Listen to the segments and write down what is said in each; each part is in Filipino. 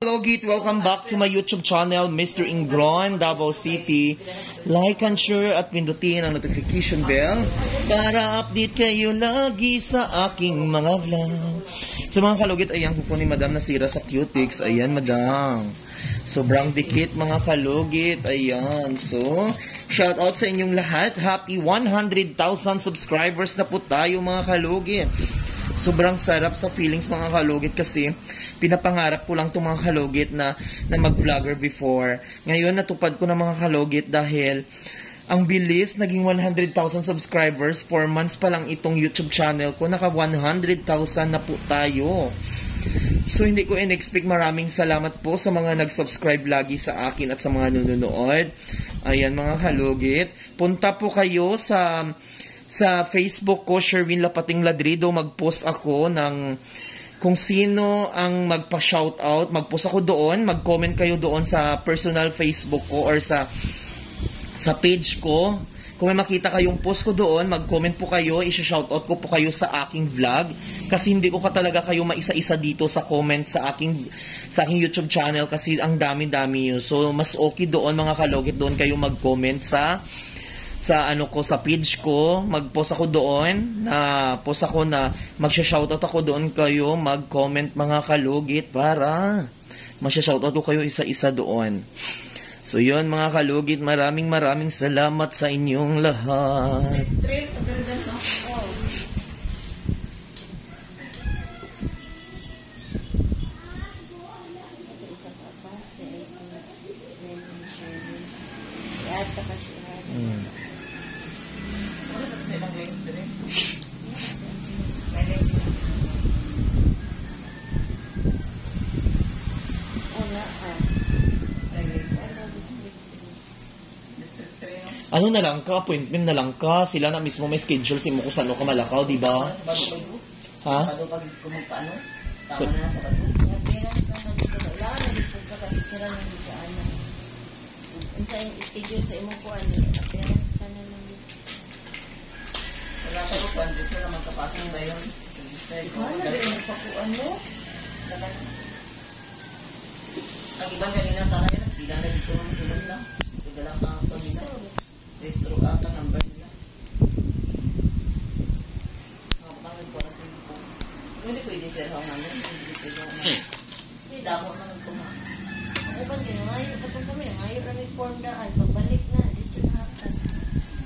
Hello, Git. Welcome back to my YouTube channel, Mr. Ingron, Davao City. Like and share at pindutin ang notification bell para update kayo lagi sa aking mga vlog. So mga kalugit, ayan ko ni Madam nasira sa cutics. Ayan, Madam. Sobrang dikit mga kalugit. Ayan. So, shout out sa inyong lahat. Happy 100,000 subscribers na po tayo mga kalugit. Sobrang sarap sa feelings mga kalugit kasi pinapangarap ko lang itong mga kalugit na, na mag-vlogger before. Ngayon natupad ko na mga kalugit dahil ang bilis, naging 100,000 subscribers. 4 months pa lang itong YouTube channel ko. Naka 100,000 na po tayo. So, hindi ko in-expect maraming salamat po sa mga nag-subscribe lagi sa akin at sa mga nanonood. Ayan mga kalugit. Punta po kayo sa sa Facebook ko, Sherwin Lapating Ladrido, mag-post ako ng kung sino ang magpa-shoutout, mag-post ako doon, mag-comment kayo doon sa personal Facebook ko or sa sa page ko. Kung may makita kayong post ko doon, mag-comment po kayo, i-shoutout ko po kayo sa aking vlog. Kasi hindi ko ka talaga kayo maisa-isa dito sa comment sa aking sa aking YouTube channel kasi ang dami-dami yun. So, mas okay doon mga kalogit, doon kayo mag-comment sa sa ano ko sa page ko, mag-post ako doon na post ako na magsha-shoutout ako doon kayo, mag-comment mga kalugit para masya-shoutout ko kayo isa-isa doon. So yun mga kalugit, maraming maraming salamat sa inyong lahat. Mm. Ano na lang ka, appointment na lang ka, sila na mismo may schedule si mo kung saan ka malakaw, di ba? Ha? So- ano. Ang sa schedule sa imong kuan ni parents ka na lang dito. Wala ka kwan, dito naman kapasang na yun. Wala na ang pakuan mo. Ang ibang kanina pa ngayon, pila na dito ang sunod lang. Tidala ka ang kwan nila. Restro ata number nila. Kapangin ko na sila po. Hindi pwede sir hong namin. Hindi pwede hong namin. Hindi damo man ang kumain. Ang uban din ngayon katong kami ngayon ra may form daan pagbalik na dito na hatan.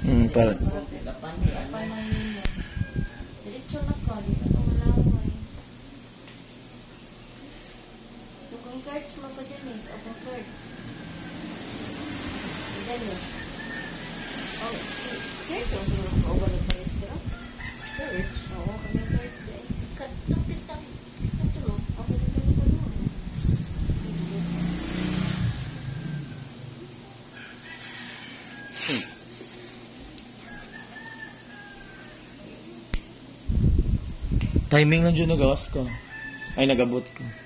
Mm, para, Kapan ni Pa ano. man ninyo. Diretso na ka dito ka malaway. Tukang cards mo pa dyan eh. Open cards. Dennis. Oh, si Cards ang siguro ka uban ng pares ka? Cards? Oo, kami cards din. Katong titang. Katulog. Ako kami ko noon. timing lang dyan nagawas ka. Ay, nagabot ka.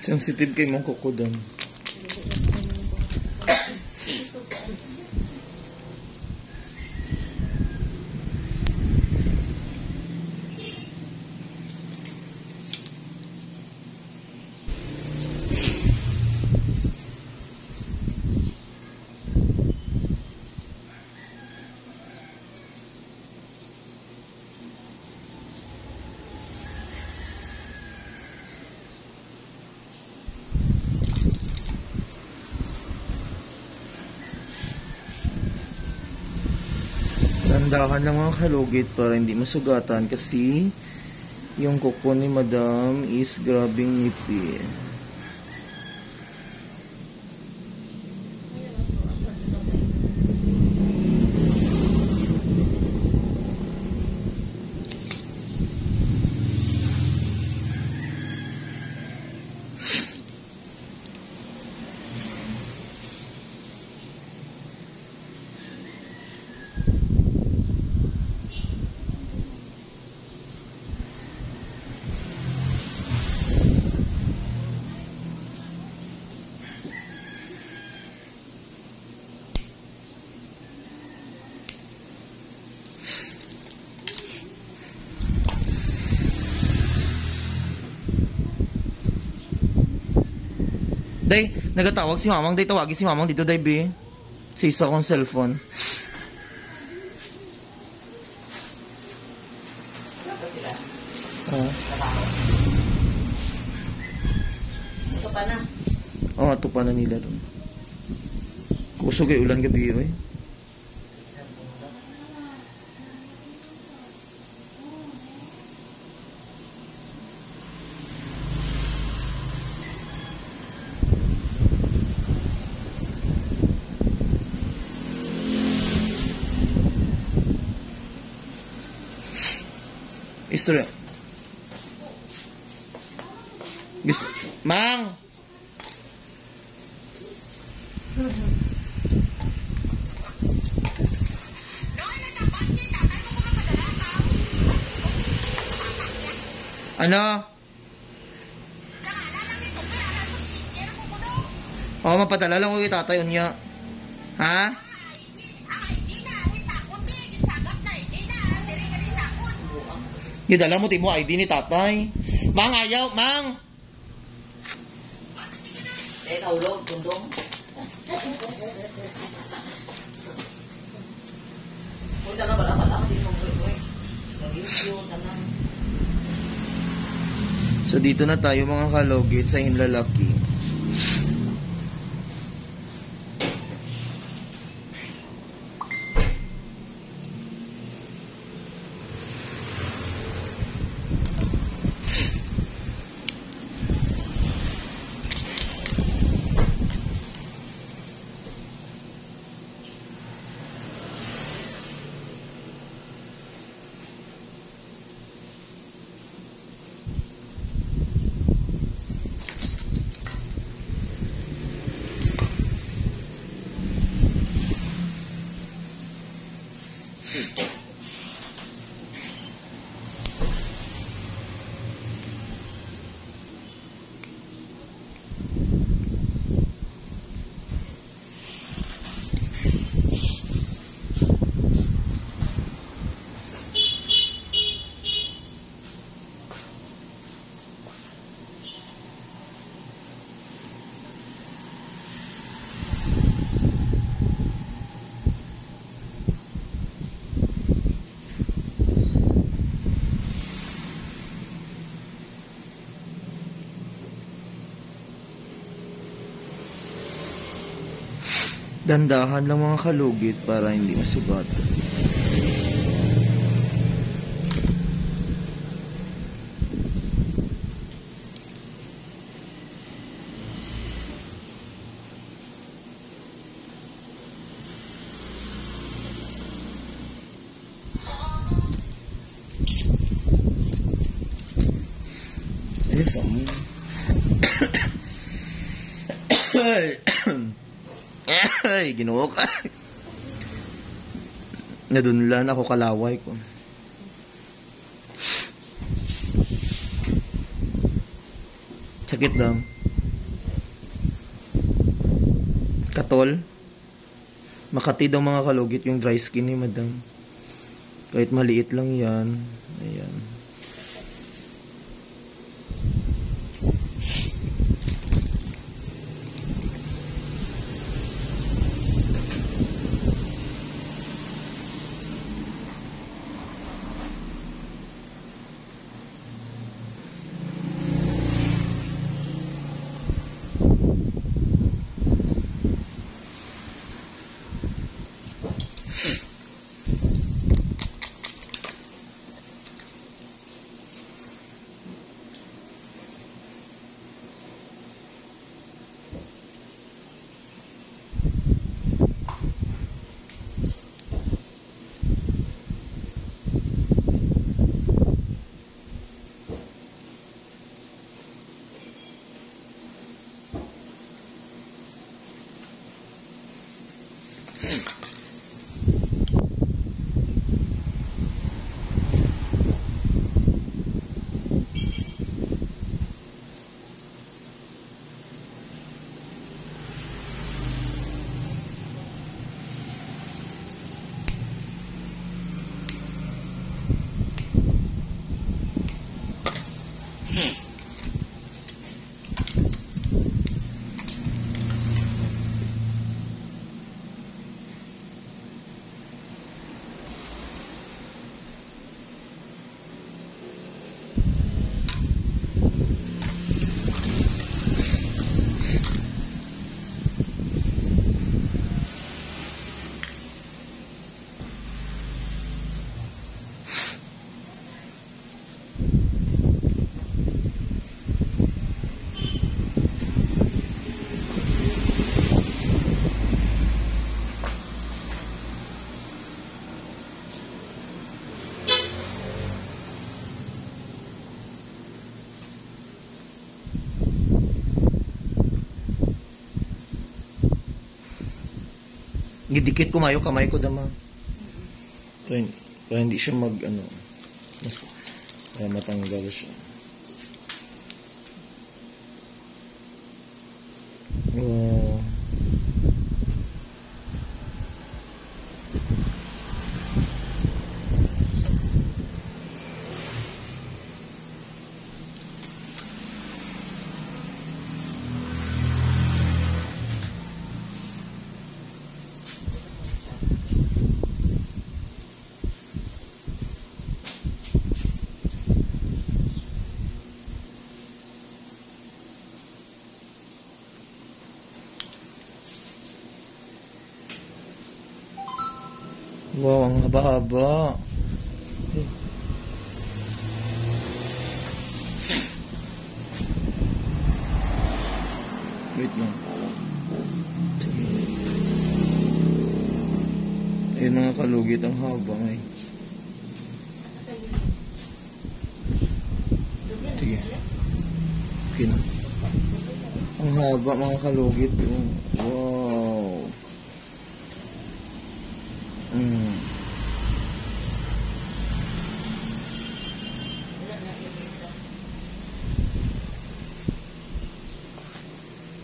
Sensitive kay mong kuko doon. Tandahan lang mga kalugit para hindi masugatan kasi yung kuko ni madam is grabing nipis. Day, nagatawag si mamang. Day, tawagin si mamang dito, day, be. Sa isa kong cellphone. Oo. Trabaho. Ito pa na. Oh, ato pa na nila doon. Kusog ay ulan gabi, eh. Istorya. Gusto, Mang! Ano? Oo, mapadala lang ko kay tatay unya. Ha? Yung dala mo, timo ID ni tatay. Mang, ayaw, mang! Eh, naulog, tundong. Uy, tanong ba lang, hindi mo. So, dito na tayo mga kalogit sa Hinlalaki. Dandahan lang mga kalugit para hindi masugatan. Ayos ang Ay, eh, ay ginuo ka. Nadunlan ako kalaway ko. Sakit daw. Katol. Makati daw mga kalugit yung dry skin ni madam. Kahit maliit lang yan. Ayan. Gidikit ko mayo kamay ko dama. Para, hin- para hindi siya mag ano. Para matanggal siya. Wow, ang haba-haba. Wait lang. Ayun mga kalugit, ang haba ngay. Sige. Okay na. Ang haba mga kalugit. Wow. Mm.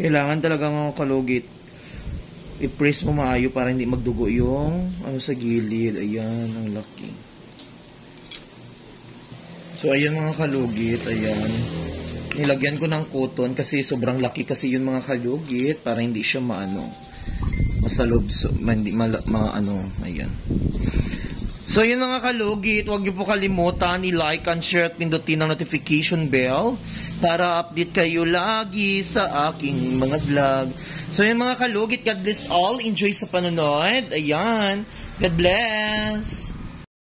Kailangan talaga mga kalugit i-press mo maayo para hindi magdugo yung ano sa gilid. Ayan, ang laki. So, ayan mga kalugit. Ayan. Nilagyan ko ng cotton kasi sobrang laki kasi yun mga kalugit para hindi siya maano masalob so, mandi, mala, mga ano ayan. So yun mga kalugit huwag niyo po kalimutan i-like and share at pindutin ang notification bell para update kayo lagi sa aking mga vlog. So yun mga kalugit God bless all. Enjoy sa panonood. Ayan. God bless